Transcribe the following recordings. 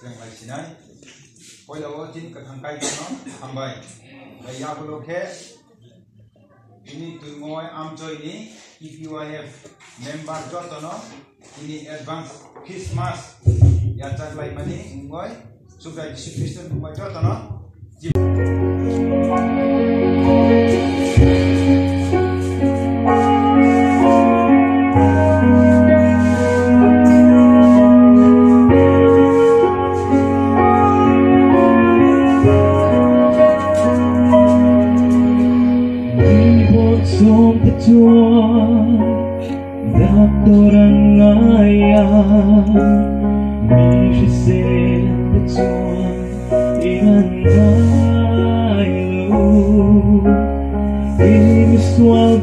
tlengbai sinai poila o tin ka thangkai ka no hambai ba ya ko lokhe ini tungoi amjoi ni EPYF member joto no ini advance Christmas ya chaklai mani ngoi sukai Christian ngoi joto no Thank you. Pejuang Dak dorang ayam Misi sen pejuang Iman dailu Ini sual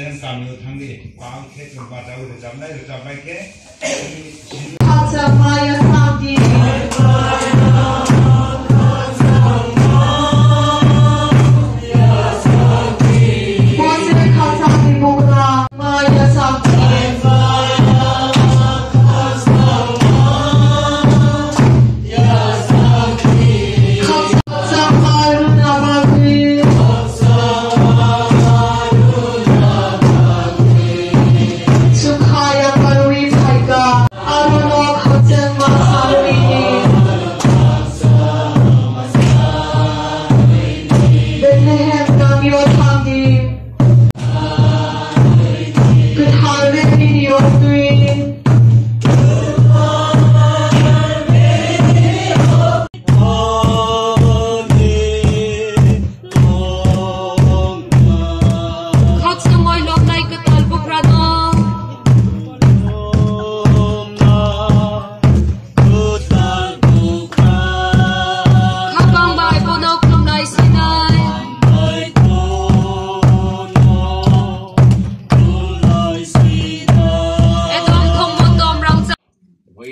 앰뷸런스 아무 탐비 방해 좀 받아오고 잡나요 잡나게 하차 파야 사기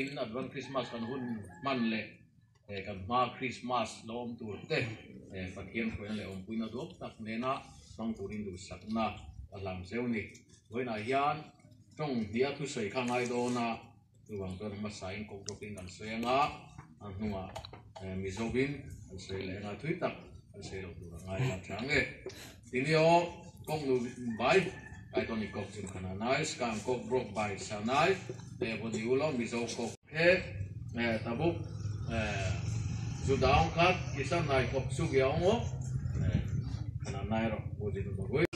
in an van Christmas kan hun man le eh, kan ma Christmas lo om tur te eh, fakien ko le om puina do tak ne na mang turin du sak na alam zeu ni. Với na yan trong dia tu sei khang ai do na, tu wang kan ma sai ko to kin an se nga an nuwa mi zo bin, an se le na tu tak, an se lo tu ngai la chang e. Tin yo kong nu bai ai to ni kok chim khana nai skam kok brok bai sanai le bo di ulo mi zo kok he eh tabuk eh zu daung khat kisan nai kok su ge ong o eh khana nai ro bo di no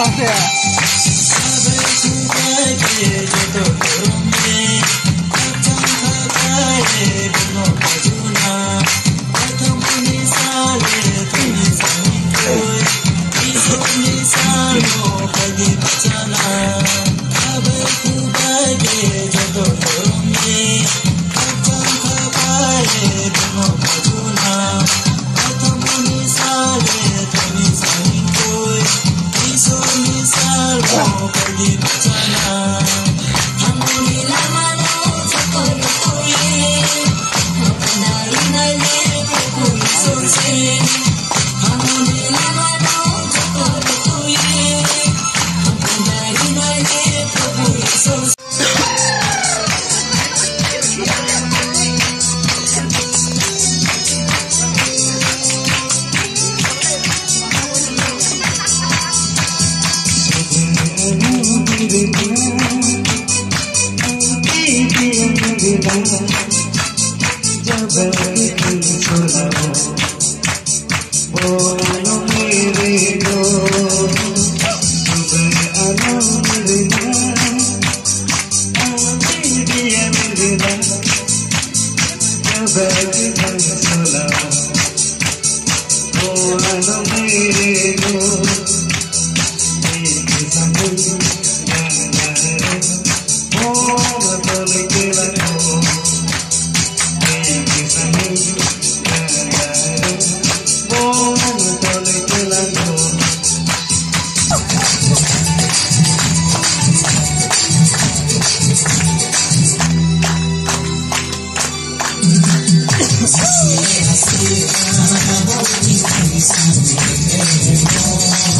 啊对。Thank you.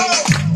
Oh!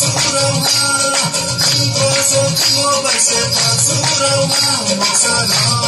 Sura, Sura, Sura, Sura,